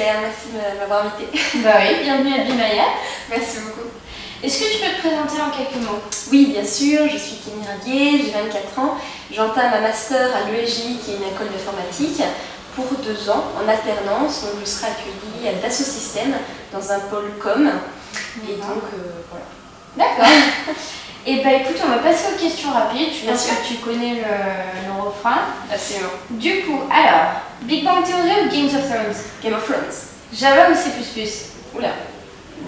Claire, merci de m'avoir invitée. Bah oui, bienvenue à Bimaya. Merci beaucoup. Est-ce que tu peux te présenter en quelques mots? Oui, bien sûr, je suis Kémy Raguet, j'ai 24 ans. J'entame un master à l'ESJ, qui est une école d'informatique, pour deux ans en alternance. Donc je serai accueillie à Dassault Systèmes dans un pôle com. Et donc euh, voilà. D'accord. Et bah écoute, on va passer aux questions rapides. Je pense que tu connais le, le refrain. Absolument. Du coup, alors, Big Bang Theory ou Games of Thrones? Game of Thrones. Java ou C++ Oula.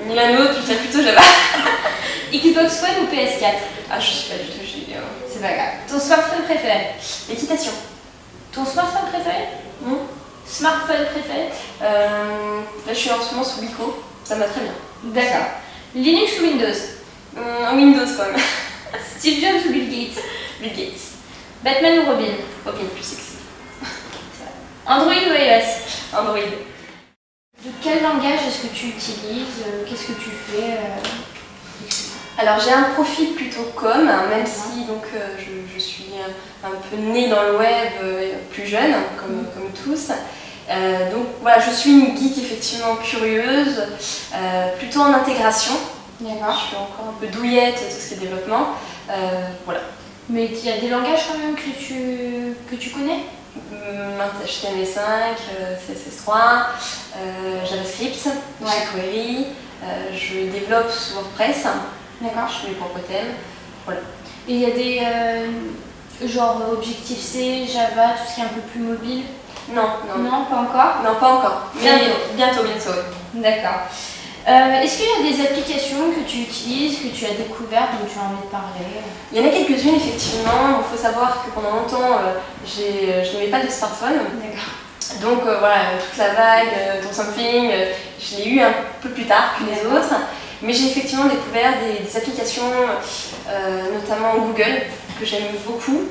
Ni l'un l'autre, je plutôt Java. Xbox One ou PS4 Ah, je suis pas du tout jeu vidéo. C'est pas grave. Ton smartphone préféré? L'équitation. Ton smartphone préféré? Hmm? Smartphone préféré? Euh, là, je suis en ce moment sous Wico. Ça me va très bien. D'accord. Linux ou Windows? Hum, Windows quand même. Steve Jobs ou Bill Gates? Bill Gates. Batman ou Robin? Robin plus sexy. Android ou iOS? Android. De quel langage est-ce que tu utilises? Euh, Qu'est-ce que tu fais euh, Alors j'ai un profil plutôt com, hein, même si donc euh, je, je suis euh, un peu née dans le web euh, plus jeune, comme, comme tous. Euh, donc voilà, je suis une geek effectivement curieuse, euh, plutôt en intégration. Je D'accord. suis encore un peu douillette, tout ce qui est développement. Euh, voilà. Mais il y a des langages quand même que tu, que tu connais? Hum, HTML5, euh, CSS3, euh, JavaScript, Ouais. jQuery. Euh, je développe sur WordPress. D'accord. Je fais mes propres thèmes. Et il y a des euh, genre Objective-C, Java, tout ce qui est un peu plus mobile? Non, non, Non, pas encore non, pas encore. Mais Bientôt. bientôt, bientôt. oui. D'accord. Euh, Est-ce qu'il y a des applications que tu utilises, que tu as découvertes, dont tu as envie de parler? Il y en a quelques-unes effectivement. Il faut savoir que pendant longtemps, euh, euh, je n'avais pas de smartphone. Donc euh, voilà, toute la vague, Ton Something, je l'ai eu un peu plus tard que les autres. Mais j'ai effectivement découvert des, des applications, notamment Google, que j'aime beaucoup.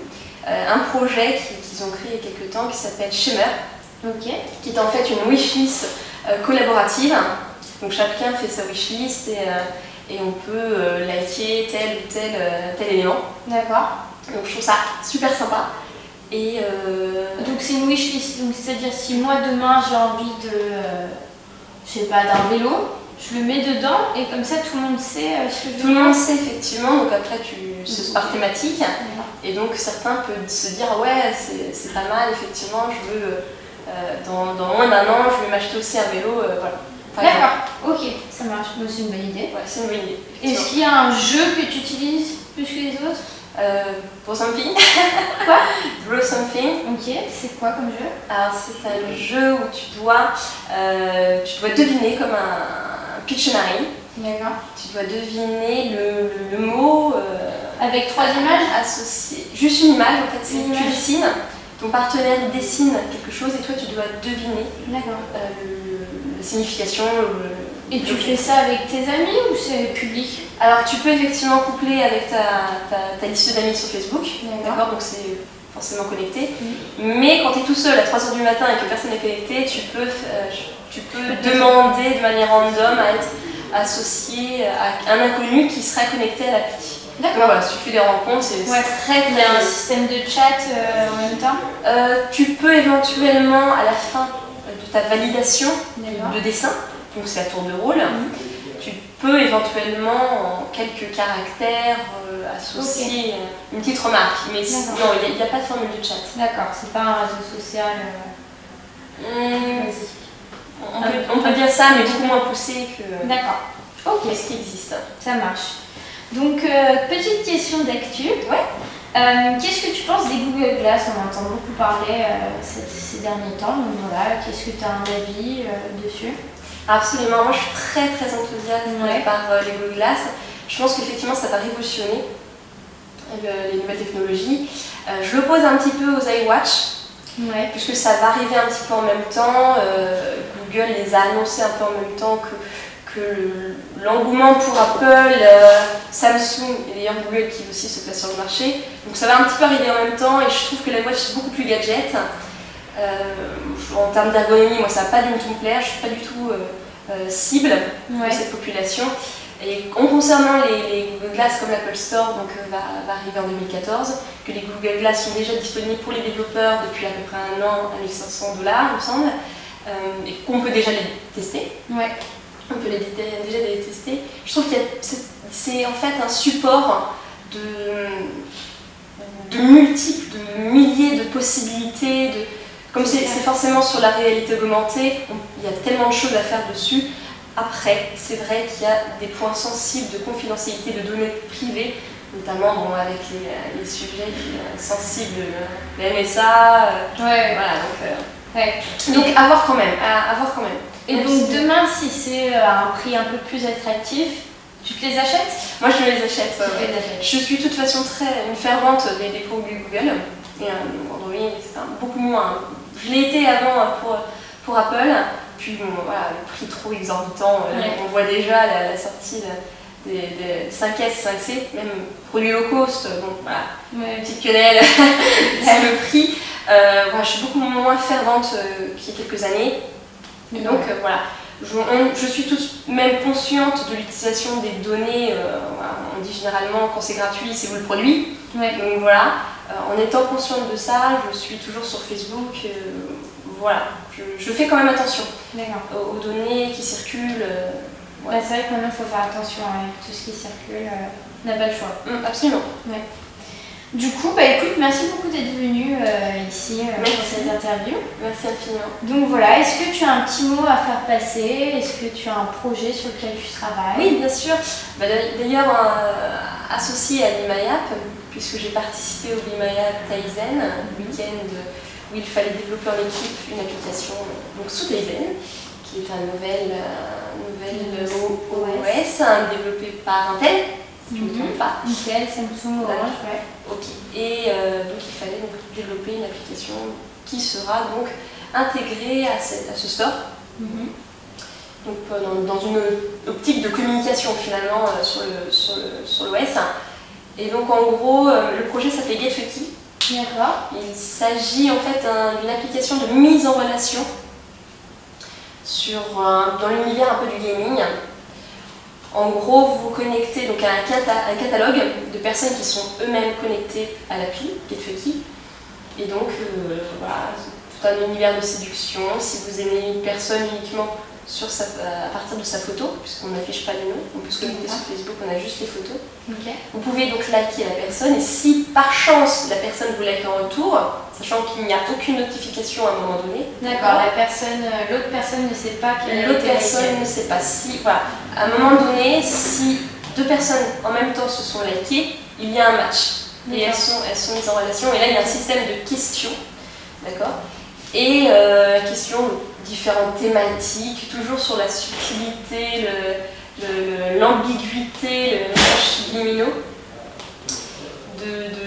Un projet qui- qu'ils ont créé il y a quelques temps qui s'appelle Shimmer, qui est en fait une wishlist collaborative. Donc chacun fait sa wishlist et, euh, et on peut euh, liker tel ou tel, euh, tel élément. D'accord. Donc je trouve ça super sympa. Et Donc c'est une wishlist, donc c'est-à-dire si moi demain j'ai envie de, je sais pas, d'un vélo, je le mets dedans et comme ça tout le monde sait ce que je tout le monde sait effectivement, donc après tu c'est par thématique. Et donc certains peuvent se dire ouais c'est c'est pas mal, effectivement je veux, euh, dans, dans moins d'un an je vais m'acheter aussi un vélo. euh, voilà. D'accord, ok, ça marche, c'est une bonne idée. Ouais, c'est une bonne idée. Est-ce qu'il y a un jeu que tu utilises plus que les autres? Euh, pour Something. Quoi? Draw Something. Ok, c'est quoi comme jeu? Alors c'est un jeu où tu dois, euh, tu dois deviner comme un, un Pictionary, D'accord. tu dois deviner le, le- mot euh, Avec trois images? associé. Juste une image en fait, c'est tu dessines, ton partenaire dessine quelque chose et toi tu dois deviner D'accord. euh, signification. le- Et tu fais ça avec tes amis ou c'est public? Alors tu peux effectivement coupler avec ta, ta, ta liste d'amis sur Facebook, D'accord. d'accord? Donc c'est forcément connecté. Mais quand tu es tout seul à 3h du matin et que personne n'est connecté, tu peux, euh, tu peux demander de manière random à être associé à un inconnu qui sera connecté à l'appli. Donc voilà, si tu fais des rencontres, c'est Ouais. très a un système de chat euh, en même temps Euh, tu peux éventuellement, à la fin ta validation de dessin, donc c'est à tour de rôle, Mhm. tu peux éventuellement, en quelques caractères, euh, associer euh, une petite remarque. Mais non, il n'y a, pas de formule de chat. D'accord, c'est pas un réseau social. euh, Vas-y. on, peut, on peut dire ça, mais beaucoup moins poussé que D'accord. Ok, ce qui existe. ça marche. Donc, euh, petite question d'actu. Ouais. Euh, Qu'est-ce que tu penses des Google Glass? On entend beaucoup parler euh, ces, ces derniers temps. Donc voilà, qu'est-ce que tu as un avis euh, dessus? Absolument, moi je suis très très enthousiaste Ouais. par les Google Glass. Je pense qu'effectivement ça va révolutionner le- les nouvelles technologies. Je l'oppose un petit peu aux iWatch, Ouais. puisque ça va arriver un petit peu en même temps. Google les a annoncés un peu en même temps que, que le- l'engouement pour Apple, euh, Samsung et d'ailleurs Google qui aussi se place sur le marché. Donc ça va un petit peu arriver en même temps et je trouve que l'iWatch est beaucoup plus gadget. Euh, en termes d'ergonomie, moi ça va pas du tout me plaire, je suis pas du tout euh, cible Ouais. de cette population. Et en concernant les, Google Glass comme l'Apple Store donc, va, va arriver en 2014, que les Google Glass sont déjà disponibles pour les développeurs depuis à peu près un an à 1500 dollars, il me semble. et qu'on peut déjà les tester. Ouais. On peut les, déjà les tester. Je trouve que c'est en fait un support de, de multiples, de milliers de possibilités. De, comme c'est forcément sur la réalité augmentée, il y a tellement de choses à faire dessus. Après, c'est vrai qu'il y a des points sensibles de confidentialité de données privées, notamment bon, avec les, sujets euh, sensibles, le MSA. Euh, ouais. Voilà, donc, euh, donc à voir quand même. À, voir quand même. Et donc demain, si c'est à un prix un peu plus attractif, tu te les achètes? Moi, je les achète. Je suis de toute façon très une fervente des dépôts Google. Et Android, c'est beaucoup moins. Je l'ai été avant pour, pour Apple. Puis voilà, le prix trop exorbitant. Euh, on voit déjà la, sortie des, 5S, 5C, même produits low cost. Bon, voilà, petite quenelle c'est le prix. Euh, je suis beaucoup moins fervente euh, qu'il y a quelques années. Donc voilà, je, suis tout de même consciente de l'utilisation des données. on dit généralement quand c'est gratuit, c'est vous le produit. Donc voilà, en étant consciente de ça, je suis toujours sur Facebook voilà, je, fais quand même attention aux, données qui circulent. Euh, bah, c'est vrai que maintenant il faut faire attention avec tout ce qui circule, euh, on n'a pas le choix. Hum, absolument. Du coup, bah écoute, merci beaucoup d'être venu euh, ici pour cette interview. Merci infiniment. Donc voilà, est-ce que tu as un petit mot à faire passer? Est-ce que tu as un projet sur lequel tu travailles? Oui, bien sûr. Bah, d'ailleurs, associé à l'IMAYAP, puisque j'ai participé au l'IMAYAP Taizen, week-end où il fallait développer en équipe une application donc sous Tizen, qui est un nouvel, euh, OS, hein, développé par Intel, je ne me trompe pas. Intel, Samsung, Orange, ouais. Ok. Et euh, donc il fallait donc développer une application qui sera donc intégrée à, ce store. Mhm. Donc euh, dans, une optique de communication finalement sur l'OS. Sur le, et donc en gros, le projet s'appelait GetFucky. D'accord. Il s'agit en fait d'une application de mise en relation sur, dans l'univers un peu du gaming. En gros, vous vous connectez donc à un, catalogue de personnes qui sont eux-mêmes connectées à l'appli GetFucky. Et donc, euh, voilà, tout un univers de séduction. Si vous aimez une personne uniquement sur sa, à partir de sa photo, puisqu'on n'affiche pas les noms, on peut se connecter sur Facebook, on a juste les photos. Vous pouvez donc liker la personne et si par chance la personne vous like en retour, sachant qu'il n'y a aucune notification à un moment donné. D'accord, la personne, euh, l'autre personne ne sait pas qu'elle L'autre personne ne sait pas si, voilà, à un moment donné, si deux personnes en même temps se sont likées, il y a un match et elles sont, elles sont mises en relation et là il y a un système de questions, d'accord Et euh, questions différentes thématiques, toujours sur la subtilité, l'ambiguïté, le, message subliminaux,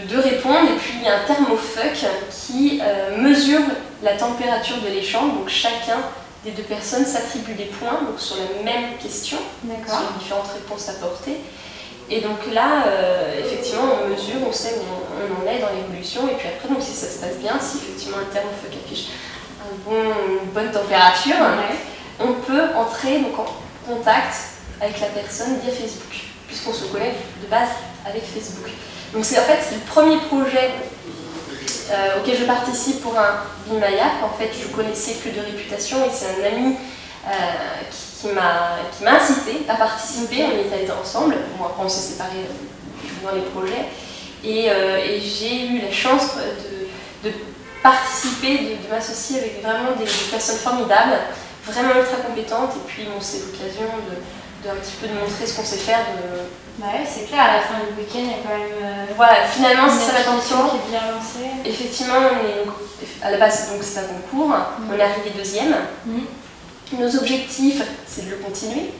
de, répondre. Et puis il y a un thermofuck qui euh, mesure la température de l'échange. Donc chacun des deux personnes s'attribue des points donc sur la même question, sur les différentes réponses apportées. Et donc là, euh, effectivement, on mesure, on sait où on, en est dans l'évolution. Et puis après, donc, si ça se passe bien, si effectivement un thermofuck affiche une bonne température, on peut entrer donc, en contact avec la personne via Facebook, puisqu'on se connaît de base avec Facebook. Donc c'est en fait le premier projet euh, auquel je participe pour un Bimayak. En fait, je connaissais plus de réputation et c'est un ami euh, qui, qui m'a incité à participer. On est allés ensemble. Bon, après, on s'est séparés euh, dans les projets. Et, j'ai eu la chance de, de participer, de, m'associer avec vraiment des, personnes formidables, vraiment ultra compétentes. Et puis, c'est l'occasion de, un petit peu de montrer ce qu'on sait faire. De... Bah ouais, c'est clair, à la fin du week-end, il y a quand même. Euh, voilà, finalement, c'est ça l'attention. qui est bien lancée. Effectivement, on est, à la base, donc c'est un concours, mm. on est arrivé deuxième. Mm. Nos objectifs, c'est de le continuer,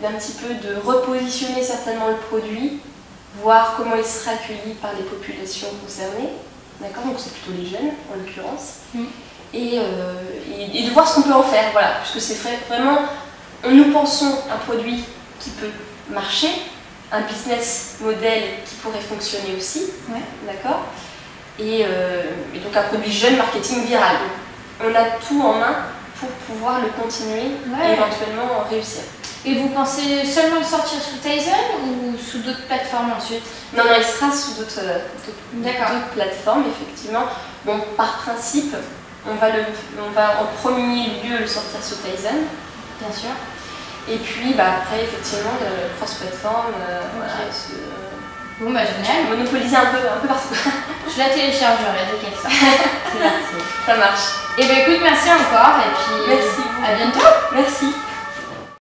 d'un petit peu de repositionner certainement le produit, voir comment il sera accueilli par les populations concernées. D'accord Donc c'est plutôt les jeunes en l'occurrence. Mm. Euh, et, de voir ce qu'on peut en faire, voilà, puisque c'est vraiment, nous pensons un produit qui peut marcher, un business model qui pourrait fonctionner aussi, d'accord? Euh, et, donc un produit jeune marketing viral. on a tout en main pour pouvoir le continuer et éventuellement réussir. Et vous pensez seulement le sortir sous Tizen ou sous d'autres plateformes ensuite? Non, non, il sera sous d'autres plateformes, effectivement. Bon, par principe, on va, le, on va en premier lieu le sortir sur Tizen. Bien sûr. Et puis bah, après, effectivement, le cross-platform, euh, voilà, se- Bon, bah génial. monopoliser un peu, un peu partout. Je la téléchargerai dès qu'elle sort. Ça marche. Et ben écoute, merci encore et puis Merci. à bientôt. Merci.